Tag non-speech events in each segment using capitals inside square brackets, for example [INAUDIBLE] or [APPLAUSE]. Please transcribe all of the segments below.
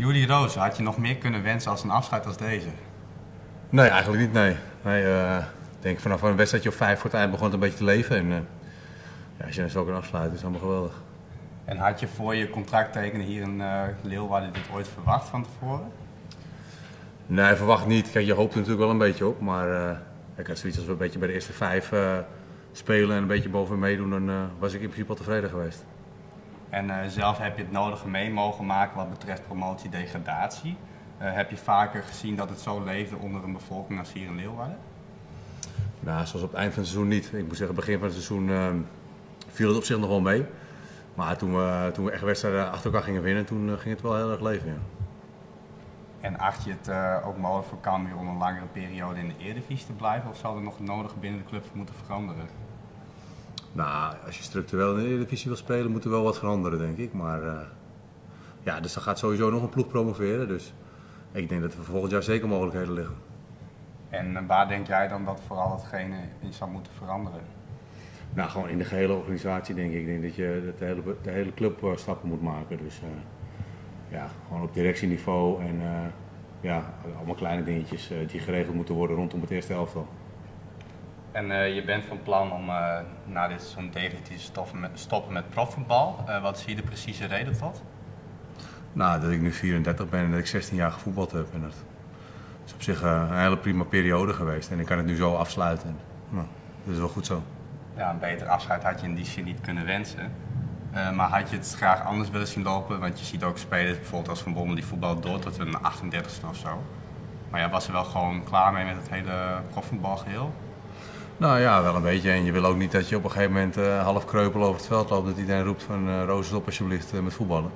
Jullie Roos, had je nog meer kunnen wensen als een afscheid als deze? Nee, eigenlijk niet, nee. nee eh, ik denk vanaf een wedstrijdje of vijf voor het eind begon het een beetje te leven. En, uh, ja, als je dan zo kan afsluiten, is allemaal geweldig. En had je voor je contract tekenen hier in uh, Leeuwarden dit ooit verwacht van tevoren? Nee, verwacht niet. Kijk, je hoopt er natuurlijk wel een beetje op. Maar ik had zoiets als we een beetje bij de eerste vijf spelen en een beetje boven meedoen, dan was ik in principe al tevreden geweest. En uh, zelf heb je het nodige mee mogen maken wat betreft promotie-degradatie. Uh, heb je vaker gezien dat het zo leefde onder een bevolking als hier in Leeuwarden? Nou, zoals op het eind van het seizoen niet. Ik moet zeggen, begin van het seizoen uh, viel het op zich nog wel mee. Maar toen we, toen we echt wedstrijden achter elkaar gingen winnen, toen ging het wel heel erg leven. Ja. En acht je het ook mogelijk voor Cambuur om een langere periode in de Eredivisie te blijven? Of zal er nog nodig binnen de club moeten veranderen? Nou, als je structureel in de Eredivisie wil spelen, moet er wel wat veranderen, denk ik. Maar uh, ja, dus dan gaat sowieso nog een ploeg promoveren. Dus ik denk dat er volgend jaar zeker mogelijkheden liggen. En waar denk jij dan dat vooral hetgene in zou moeten veranderen? Nou, gewoon in de gehele organisatie denk ik. Ik denk dat je dat de, hele, de hele club uh, stappen moet maken. Dus uh, ja, gewoon op directieniveau en ja, allemaal kleine dingetjes die geregeld moeten worden rondom het eerste elftal. En uh, je bent van plan om uh, na dit seizoen definitief stoppen met, stoppen met profvoetbal. Uh, wat zie je de precieze reden tot? Nou, dat ik nu 34 ben en dat ik 16 jaar gevoetbald heb. En dat is op zich een hele prima periode geweest. En ik kan het nu zo afsluiten. Nou, dat is wel goed zo. Ja, een beter afscheid had je in die zin niet kunnen wensen. maar had je het graag anders willen zien lopen? Want je ziet ook spelers, bijvoorbeeld als Van Bommel, die voetbal door tot een 38ste of zo. Maar ja, was er wel gewoon klaar mee met het hele profvoetbalgeheel? Nou ja, wel een beetje. En je wil ook niet dat je op een gegeven moment uh, half kreupel over het veld loopt. Dat iedereen roept van uh, Roos op alsjeblieft uh, met voetballen.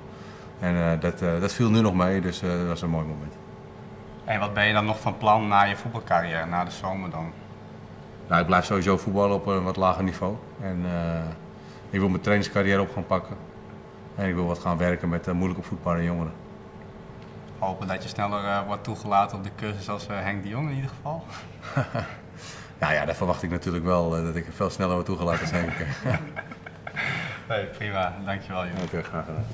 En dat, dat viel nu nog mee, dus dat was een mooi moment. En wat ben je dan nog van plan na je voetbalcarrière, na de zomer dan? Nou, ik blijf sowieso voetballen op een wat lager niveau. En ik wil mijn trainingscarrière op gaan pakken. En ik wil wat gaan werken met moeilijk opvoedbare jongeren. Hopen dat je sneller wordt toegelaten op de cursus als Henk de Jong in ieder geval. [LAUGHS] Nou ja, daar verwacht ik natuurlijk wel dat ik veel sneller word toegelaten zijn. [LAUGHS] nee, prima. Dankjewel, Jeroen. Oké, okay, graag gedaan.